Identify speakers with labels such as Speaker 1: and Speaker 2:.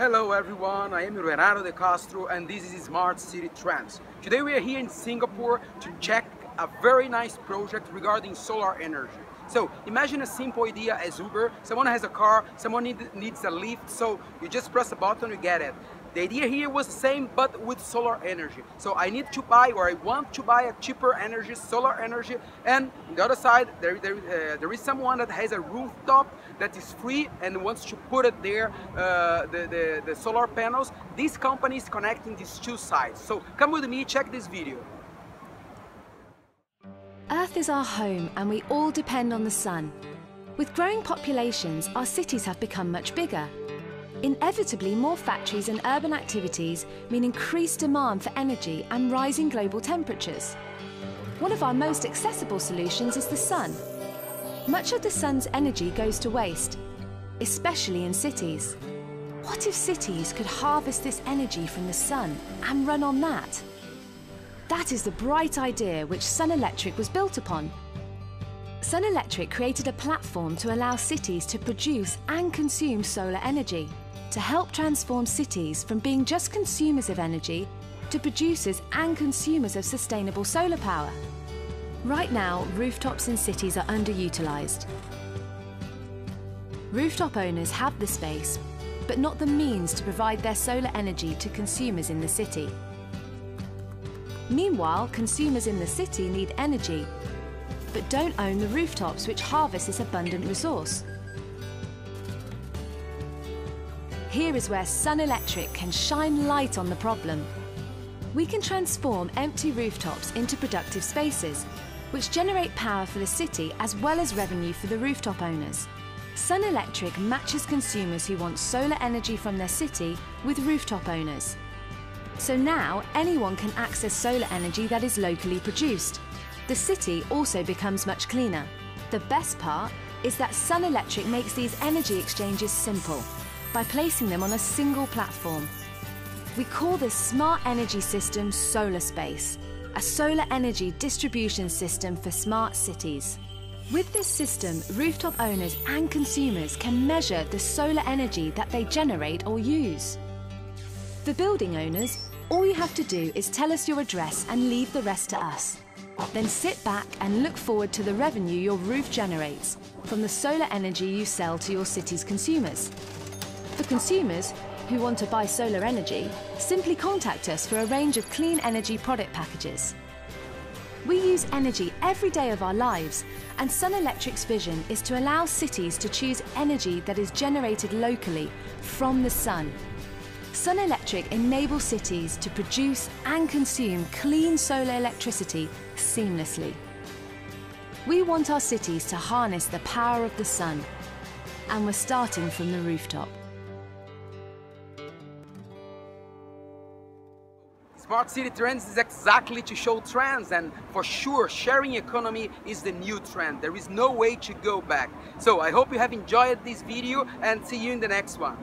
Speaker 1: Hello everyone, I am Renato de Castro and this is Smart City Trends. Today we are here in Singapore to check a very nice project regarding solar energy. So imagine a simple idea as Uber, someone has a car, someone need, needs a lift, so you just press a button, you get it. The idea here was the same but with solar energy. So I need to buy or I want to buy a cheaper energy, solar energy and on the other side there, there, uh, there is someone that has a rooftop that is free and wants to put it there, uh, the, the, the solar panels. This company is connecting these two sides. So come with me, check this video.
Speaker 2: Earth is our home and we all depend on the sun. With growing populations, our cities have become much bigger. Inevitably, more factories and urban activities mean increased demand for energy and rising global temperatures. One of our most accessible solutions is the sun. Much of the sun's energy goes to waste, especially in cities. What if cities could harvest this energy from the sun and run on that? That is the bright idea which Sun Electric was built upon. Sun Electric created a platform to allow cities to produce and consume solar energy to help transform cities from being just consumers of energy to producers and consumers of sustainable solar power. Right now, rooftops in cities are underutilised. Rooftop owners have the space, but not the means to provide their solar energy to consumers in the city. Meanwhile, consumers in the city need energy, but don't own the rooftops which harvest this abundant resource. Here is where Sun Electric can shine light on the problem. We can transform empty rooftops into productive spaces, which generate power for the city as well as revenue for the rooftop owners. Sun Electric matches consumers who want solar energy from their city with rooftop owners. So now anyone can access solar energy that is locally produced. The city also becomes much cleaner. The best part is that Sun Electric makes these energy exchanges simple by placing them on a single platform. We call this smart energy system Solar Space, a solar energy distribution system for smart cities. With this system, rooftop owners and consumers can measure the solar energy that they generate or use. For building owners, all you have to do is tell us your address and leave the rest to us. Then sit back and look forward to the revenue your roof generates from the solar energy you sell to your city's consumers. For consumers who want to buy solar energy, simply contact us for a range of clean energy product packages. We use energy every day of our lives, and Sun Electric's vision is to allow cities to choose energy that is generated locally from the sun Sun Electric enables cities to produce and consume clean solar electricity seamlessly. We want our cities to harness the power of the sun, and we're starting from the rooftop.
Speaker 1: Smart City Trends is exactly to show trends and for sure sharing economy is the new trend. There is no way to go back. So I hope you have enjoyed this video and see you in the next one.